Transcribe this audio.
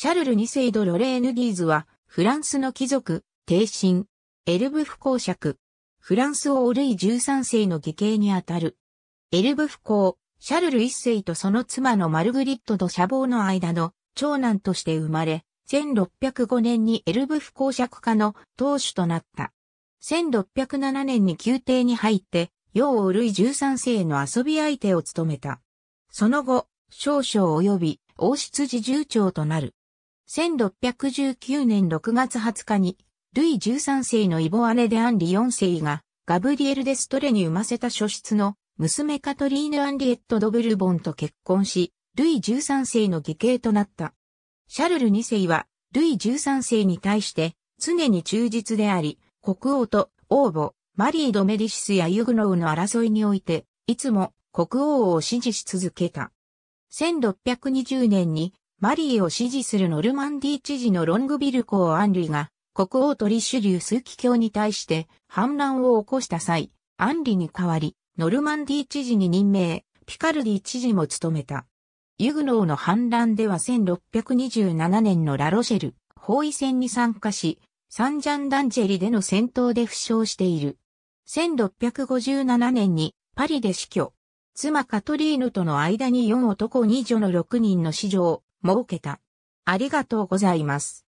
シャルル2世ド・ロレーヌ・ギーズは、フランスの貴族、帝神、エルブフ公爵、フランス王ルイ13世の義兄にあたる。エルブフ公、シャルル1世とその妻のマルグリット・ド・シャボーの間の長男として生まれ、1605年にエルブフ公爵家の当主となった。1607年に宮廷に入って、陽王ルイ13世の遊び相手を務めた。その後、少将及び王室侍従長となる。1619年6月20日に、ルイ13世のイボ姉でアンリ4世が、ガブリエル・デストレに産ませた初出の娘カトリーヌ・アンリエット・ド・ブルボンと結婚し、ルイ13世の義兄となった。シャルル2世は、ルイ13世に対して常に忠実であり、国王と王母、マリー・ド・メディシスやユグノウの争いにおいて、いつも国王を支持し続けた。1620年にマリーを支持するノルマンディ知事のロングビル公アンリが国王とリシュリュー枢機卿に対して反乱を起こした際、アンリに代わり、ノルマンディ知事に任命、ピカルディ知事も務めた。ユグノーの反乱では1627年のラロシェル、包囲戦に参加し、サンジャンダンジェリでの戦闘で負傷している。1657年にパリで死去。妻カトリーヌとの間に4男2女の6人の子女を設けた。ありがとうございます。